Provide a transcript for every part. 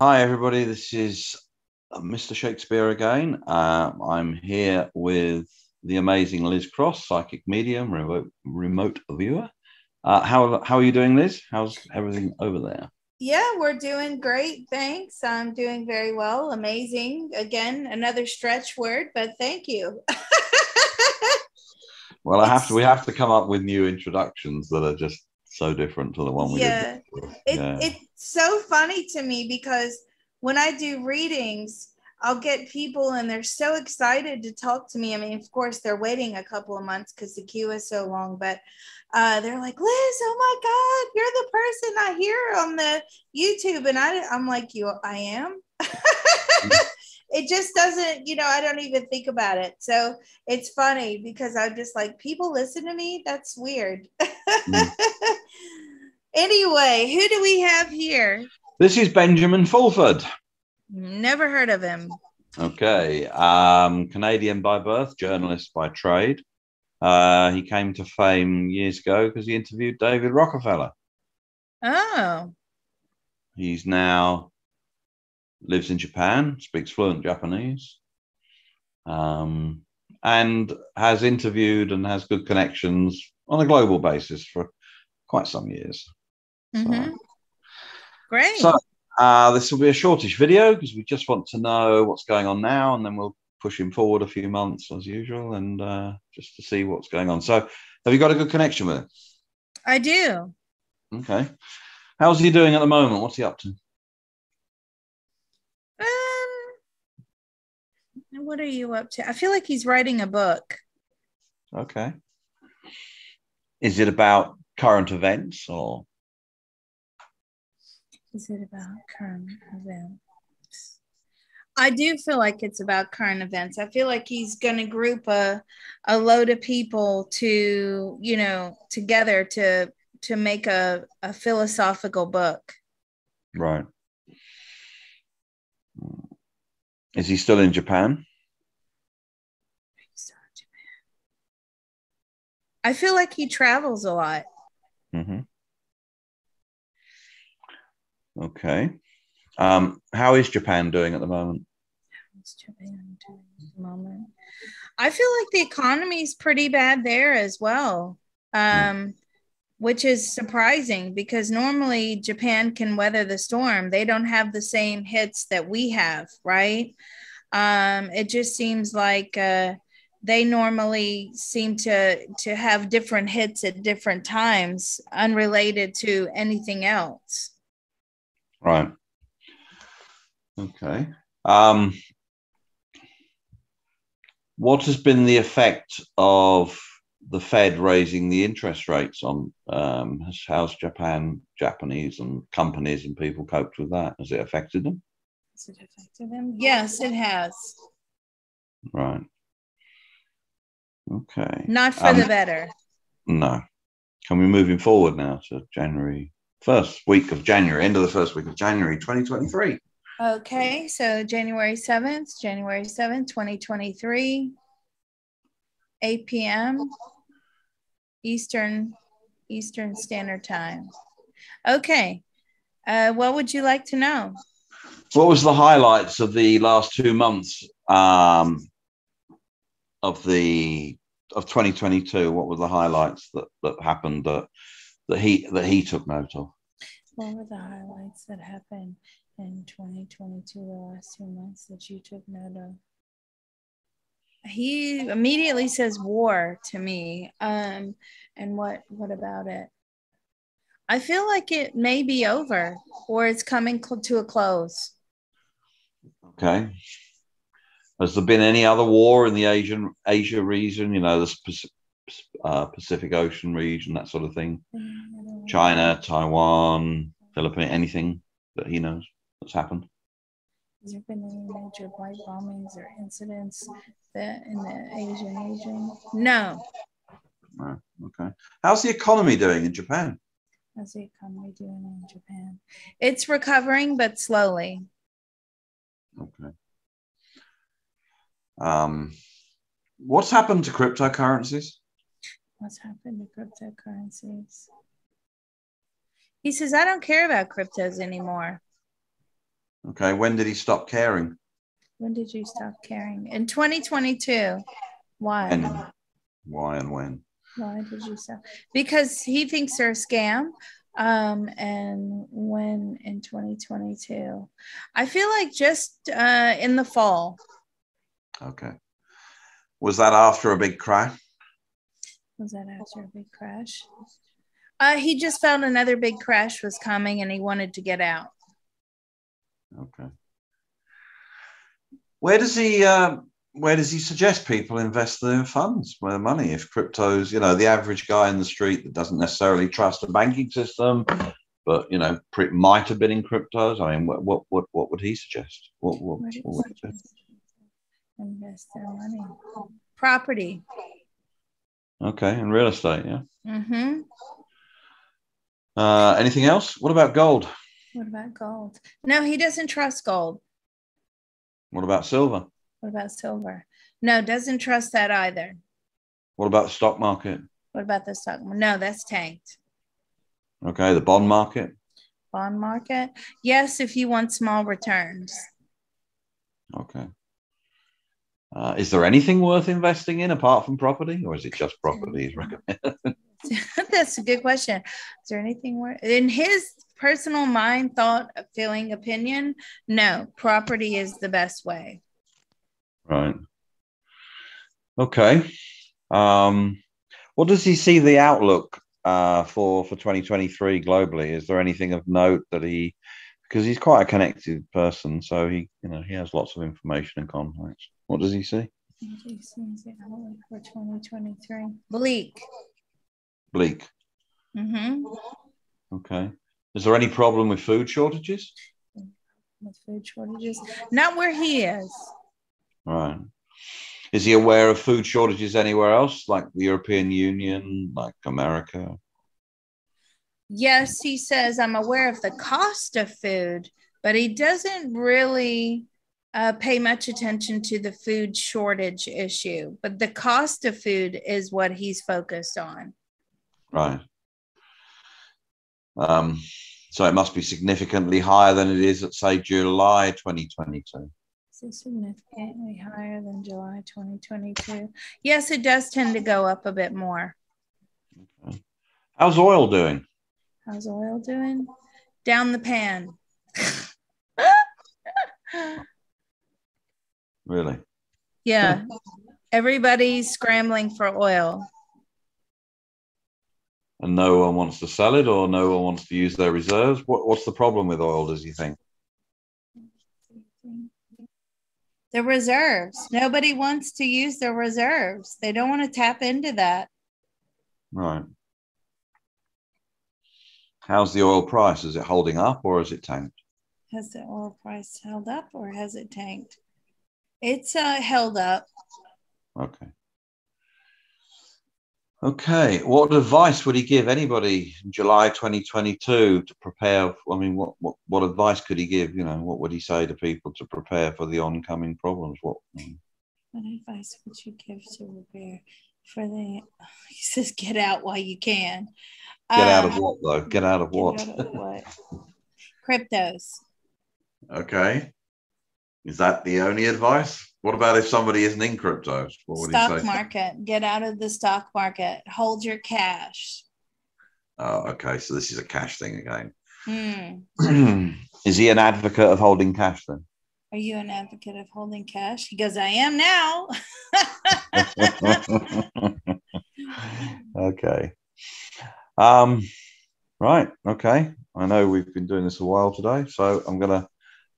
Hi, everybody. This is uh, Mr. Shakespeare again. Uh, I'm here with the amazing Liz Cross, psychic medium, remote, remote viewer. Uh, how, how are you doing, Liz? How's everything over there? Yeah, we're doing great. Thanks. I'm doing very well. Amazing. Again, another stretch word, but thank you. well, I have to. We have to come up with new introductions that are just so different to the one we yeah. did. It, yeah. It's so funny to me because when I do readings, I'll get people and they're so excited to talk to me. I mean, of course, they're waiting a couple of months because the queue is so long, but uh, they're like, Liz, oh my God, you're the person I hear on the YouTube. And I, I'm like, you, I am. it just doesn't, you know, I don't even think about it. So it's funny because I'm just like, people listen to me. That's weird. Mm. anyway, who do we have here? This is Benjamin Fulford. Never heard of him. Okay. Um, Canadian by birth, journalist by trade. Uh, he came to fame years ago because he interviewed David Rockefeller. Oh. He's now lives in Japan, speaks fluent Japanese, um, and has interviewed and has good connections on a global basis for quite some years. Mm-hmm. So, Great. So uh, this will be a shortish video because we just want to know what's going on now, and then we'll push him forward a few months as usual, and uh, just to see what's going on. So, have you got a good connection with him? I do. Okay. How's he doing at the moment? What's he up to? Um, What are you up to? I feel like he's writing a book. Okay. Is it about current events or? Is it about current events? I do feel like it's about current events. I feel like he's going to group a, a load of people to, you know, together to to make a, a philosophical book. Right. Is he still in Japan? I feel like he travels a lot. Mm-hmm. Okay. Um, how is Japan doing at the moment? How's Japan doing at the moment? I feel like the economy is pretty bad there as well, um, which is surprising because normally Japan can weather the storm. They don't have the same hits that we have, right? Um, it just seems like uh, they normally seem to to have different hits at different times unrelated to anything else right. Okay. Um what has been the effect of the fed raising the interest rates on um how's japan japanese and companies and people coped with that? Has it affected them? Has it affected them? Yes it has. Right. Okay. Not for um, the better. No. Can we moving forward now to January first week of January, end of the first week of January 2023? Okay, so January 7th, January 7th, 2023, 8 p.m. Eastern Eastern Standard Time. Okay. Uh, what would you like to know? What was the highlights of the last two months um, of the of 2022? What were the highlights that that happened that that he that he took note of? What were the highlights that happened in 2022, the last two months that you took note of? He immediately says war to me. Um, and what what about it? I feel like it may be over or it's coming cl- to a close. Okay. Has there been any other war in the Asian Asia region? You know, the uh, Pacific Ocean region, that sort of thing. China, Taiwan, Philippines, anything that he knows that's happened. Has there been any major white bombings or incidents that in the Asian region? No. no. Okay. How's the economy doing in Japan? How's the economy doing in Japan? It's recovering, but slowly. Okay. Um, what's happened to cryptocurrencies? What's happened to cryptocurrencies? He says, I don't care about cryptos anymore. Okay. When did he stop caring? When did you stop caring? In 2022. Why? And why and when? Why did you stop? Because he thinks they're a scam. Um, and when in 2022? I feel like just uh, in the fall. Okay. Was that after a big crash? Was that after a big crash? Uh, he just felt another big crash was coming and he wanted to get out. Okay. Where does he uh, where does he suggest people invest their funds, their money? If cryptos, you know, the average guy in the street that doesn't necessarily trust the banking system, but you know, might have been in cryptos. I mean, what what what, what would he suggest? What what, what would invest their money? Property. Okay, and real estate, yeah. Mm-hmm. Uh, anything else? What about gold? What about gold? No, he doesn't trust gold. What about silver? What about silver? No, doesn't trust that either. What about the stock market? What about the stock? No, that's tanked. Okay, the bond market. Bond market. Yes, if you want small returns. Okay. Uh, is there anything worth investing in apart from property, or is it just property recommended? That's a good question. Is there anything worth in his personal mind, thought, feeling, opinion? No, property is the best way. Right. Okay. Um, what does he see the outlook uh, for for 2023 globally? Is there anything of note that he because he's quite a connected person, so he you know he has lots of information and contacts. What does he see? For 2023, bleak. Bleak. Mm-hmm. Okay. Is there any problem with food shortages? With food shortages, not where he is. Right. Is he aware of food shortages anywhere else, like the European Union, like America? Yes, he says, I'm aware of the cost of food, but he doesn't really uh, pay much attention to the food shortage issue. But the cost of food is what he's focused on. Right. Um, so it must be significantly higher than it is at, say, July 2022 significantly higher than July 2022. Yes, it does tend to go up a bit more. Okay. How's oil doing? How's oil doing? Down the pan. really? Yeah. Everybody's scrambling for oil. And no one wants to sell it or no one wants to use their reserves? What, what's the problem with oil, does he think? the reserves. Nobody wants to use their reserves. They don't want to tap into that. Right. How's the oil price? Is it holding up or is it tanked? Has the oil price held up or has it tanked? It's uh, held up. Okay. Okay, what advice would he give anybody in July 2022 to prepare? I mean, what, what what advice could he give? You know, what would he say to people to prepare for the oncoming problems? What what advice would you give to prepare for the? He says, "Get out while you can." Get um, out of um, what though? Get out of what? Out of what? Cryptos. Okay. Is that the only advice? What about if somebody isn't in cryptos? stock market. Get out of the stock market. Hold your cash. Oh, okay. So this is a cash thing again. Hmm. is he an advocate of holding cash then? Are you an advocate of holding cash? He goes, I am now. okay. Um, right. Okay. I know we've been doing this a while today, so I'm going to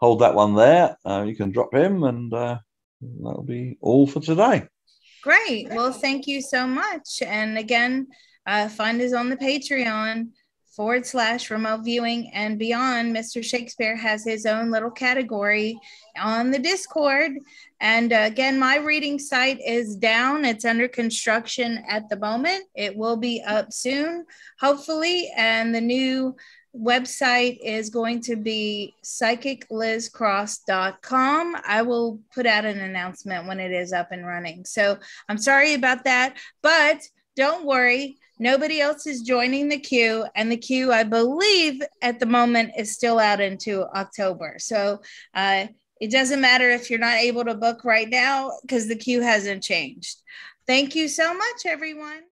hold that one there. Uh, you can drop him and uh, that'll be all for today. Great. Well, thank you so much. And again, uh, find us on the Patreon forward slash remote viewing and beyond. Mr. Shakespeare has his own little category on the Discord. And uh, again, my reading site is down. It's under construction at the moment. It will be up soon, hopefully. And the new website is going to be psychiclizcross.com. I will put out an announcement when it is up and running. So I'm sorry about that, but don't worry. Nobody else is joining the queue, and the queue, I believe, at the moment is still out into October. So uh, it doesn't matter if you're not able to book right now because the queue hasn't changed. Thank you so much, everyone.